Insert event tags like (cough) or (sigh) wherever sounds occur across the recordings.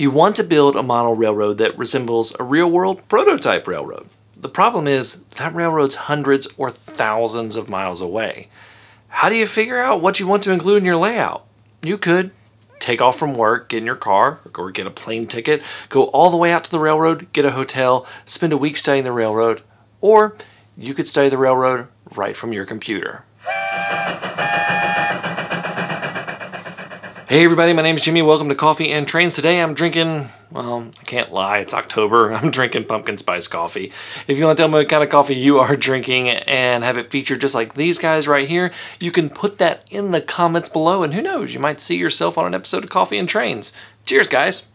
You want to build a model railroad that resembles a real-world prototype railroad. The problem is that railroad's hundreds or thousands of miles away. How do you figure out what you want to include in your layout? You could take off from work, get in your car, or get a plane ticket, go all the way out to the railroad, get a hotel, spend a week studying the railroad, or you could study the railroad right from your computer. Hey everybody, my name is Jimmy. Welcome to Coffee and Trains. Today I'm drinking, well, I can't lie, it's October. (laughs) I'm drinking pumpkin spice coffee. If you want to tell me what kind of coffee you are (laughs) drinking and have it featured just like these guys right here, you can put that in the comments below and who knows, you might see yourself on an episode of Coffee and Trains. Cheers, guys!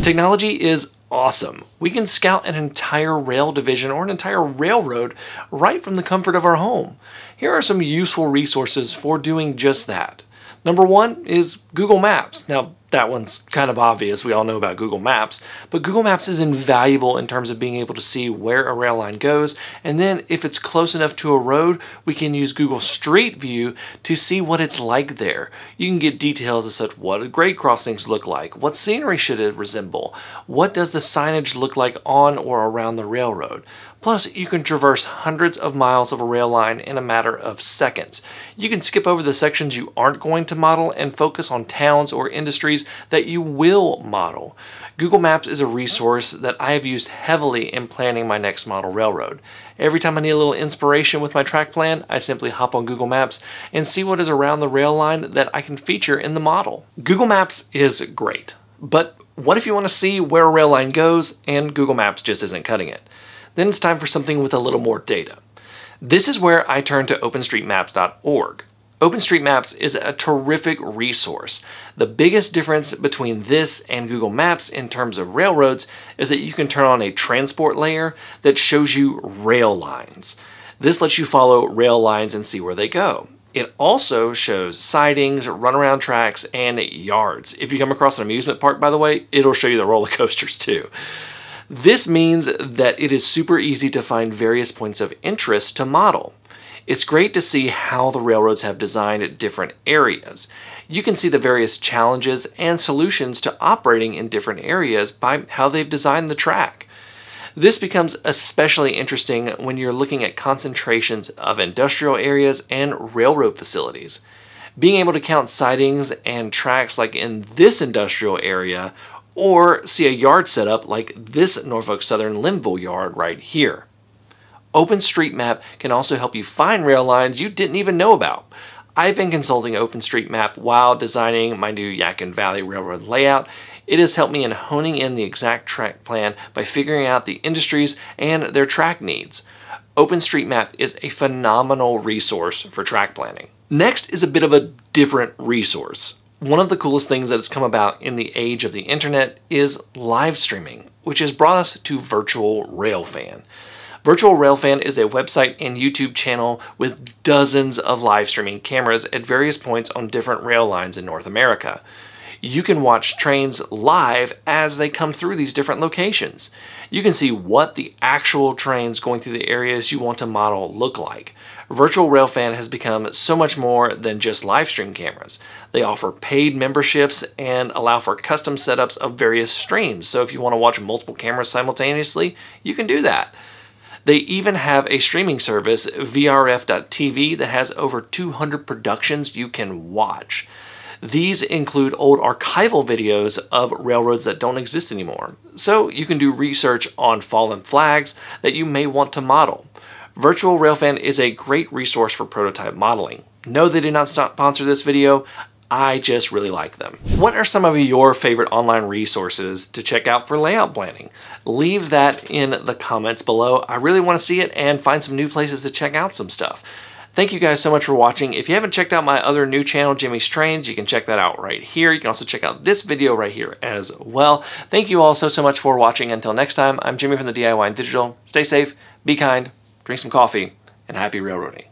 Technology is awesome. We can scout an entire rail division or an entire railroad right from the comfort of our home. Here are some useful resources for doing just that. Number one is Google Maps. Now, that one's kind of obvious. We all know about Google Maps. But Google Maps is invaluable in terms of being able to see where a rail line goes. And then if it's close enough to a road, we can use Google Street View to see what it's like there. You can get details as such what grade crossings look like? What scenery should it resemble? What does the signage look like on or around the railroad? Plus, you can traverse hundreds of miles of a rail line in a matter of seconds. You can skip over the sections you aren't going to model and focus on towns or industries that you will model. Google Maps is a resource that I have used heavily in planning my next model railroad. Every time I need a little inspiration with my track plan, I simply hop on Google Maps and see what is around the rail line that I can feature in the model. Google Maps is great, but what if you want to see where a rail line goes and Google Maps just isn't cutting it? Then it's time for something with a little more data. This is where I turn to OpenStreetMaps.org. OpenStreetMaps is a terrific resource. The biggest difference between this and Google Maps in terms of railroads is that you can turn on a transport layer that shows you rail lines. This lets you follow rail lines and see where they go. It also shows sidings, runaround tracks, and yards. If you come across an amusement park, by the way, it'll show you the roller (laughs) coasters too. This means that it is super easy to find various points of interest to model. It's great to see how the railroads have designed different areas. You can see the various challenges and solutions to operating in different areas by how they've designed the track. This becomes especially interesting when you're looking at concentrations of industrial areas and railroad facilities. Being able to count sidings and tracks like in this industrial area or see a yard setup like this Norfolk Southern Linwood yard right here. OpenStreetMap can also help you find rail lines you didn't even know about. I've been consulting OpenStreetMap while designing my new Yadkin Valley Railroad layout. It has helped me in honing in the exact track plan by figuring out the industries and their track needs. OpenStreetMap is a phenomenal resource for track planning. Next is a bit of a different resource one of the coolest things that has come about in the age of the internet is live streaming, which has brought us to Virtual Railfan. Virtual Railfan is a website and YouTube channel with dozens of live streaming cameras at various points on different rail lines in North America. You can watch trains live as they come through these different locations. You can see what the actual trains going through the areas you want to model look like. Virtual Railfan has become so much more than just live stream cameras. They offer paid memberships and allow for custom setups of various streams. So if you want to watch multiple cameras simultaneously, you can do that. They even have a streaming service, VRF.tv, that has over 200 productions you can watch. These include old archival videos of railroads that don't exist anymore. So you can do research on fallen flags that you may want to model. Virtual Railfan is a great resource for prototype modeling. No, they did not sponsor this video. I just really like them. What are some of your favorite online resources to check out for layout planning? Leave that in the comments below. I really want to see it and find some new places to check out some stuff. Thank you guys so much for watching. If you haven't checked out my other new channel, Jimmy's Trains, you can check that out right here. You can also check out this video right here as well. Thank you all so, so much for watching. Until next time, I'm Jimmy from the DIY and Digital. Stay safe, be kind, drink some coffee, and happy railroading.